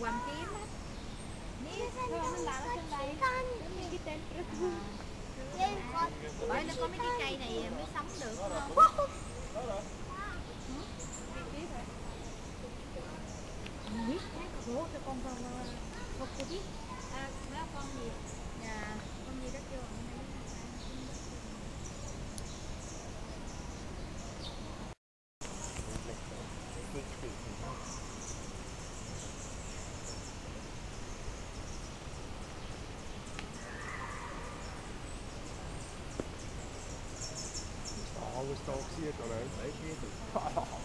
Hoàng Kiếm á. Bởi nó có mấy cái cây này mới sống được không? Cổ cho con con con cô biết stalksiert, oder? Weiß ich nicht.